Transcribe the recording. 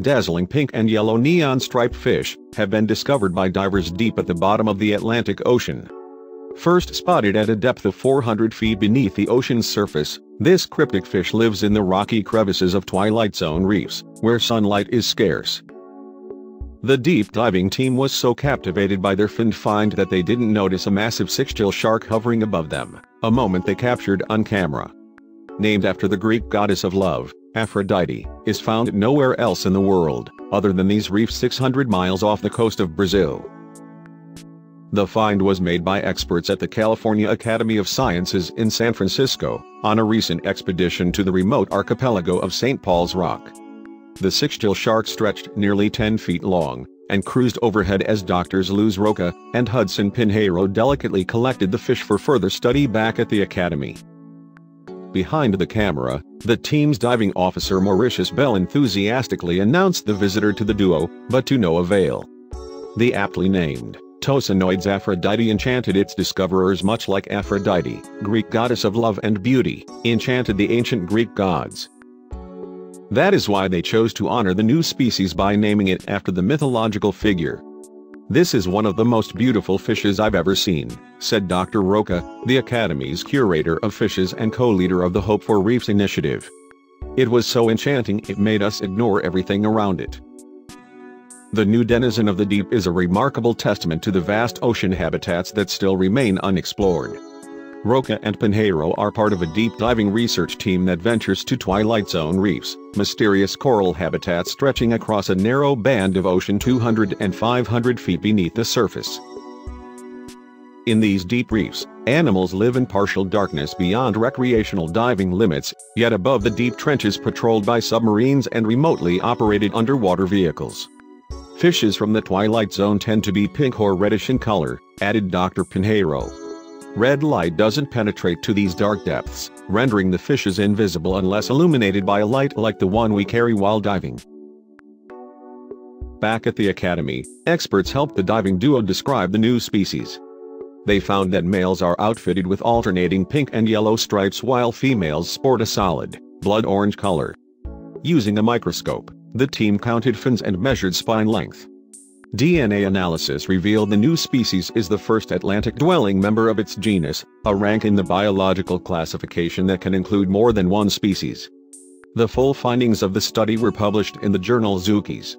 dazzling pink and yellow neon striped fish, have been discovered by divers deep at the bottom of the Atlantic Ocean. First spotted at a depth of 400 feet beneath the ocean's surface, this cryptic fish lives in the rocky crevices of twilight zone reefs, where sunlight is scarce. The deep diving team was so captivated by their finned find that they didn't notice a massive six-gill shark hovering above them, a moment they captured on camera. Named after the Greek goddess of love, Aphrodite, is found nowhere else in the world, other than these reefs 600 miles off the coast of Brazil. The find was made by experts at the California Academy of Sciences in San Francisco, on a recent expedition to the remote archipelago of St. Paul's Rock. The six-gill shark stretched nearly 10 feet long, and cruised overhead as doctors Luiz Rocha and Hudson Pinheiro delicately collected the fish for further study back at the academy. Behind the camera, the team's diving officer Mauritius Bell enthusiastically announced the visitor to the duo, but to no avail. The aptly named Tosanoides Aphrodite enchanted its discoverers much like Aphrodite, Greek goddess of love and beauty, enchanted the ancient Greek gods. That is why they chose to honor the new species by naming it after the mythological figure. This is one of the most beautiful fishes I've ever seen, said Dr. Rocha, the Academy's curator of fishes and co-leader of the Hope for Reefs initiative. It was so enchanting it made us ignore everything around it. The new denizen of the deep is a remarkable testament to the vast ocean habitats that still remain unexplored. Rocha and Pinheiro are part of a deep diving research team that ventures to Twilight Zone reefs, mysterious coral habitats stretching across a narrow band of ocean 200 and 500 feet beneath the surface. In these deep reefs, animals live in partial darkness beyond recreational diving limits, yet above the deep trenches patrolled by submarines and remotely operated underwater vehicles. Fishes from the Twilight Zone tend to be pink or reddish in color, added Dr. Pinheiro. Red light doesn't penetrate to these dark depths, rendering the fishes invisible unless illuminated by a light like the one we carry while diving. Back at the academy, experts helped the diving duo describe the new species. They found that males are outfitted with alternating pink and yellow stripes while females sport a solid, blood orange color. Using a microscope, the team counted fins and measured spine length. DNA analysis revealed the new species is the first Atlantic-dwelling member of its genus, a rank in the biological classification that can include more than one species. The full findings of the study were published in the journal Zookeys.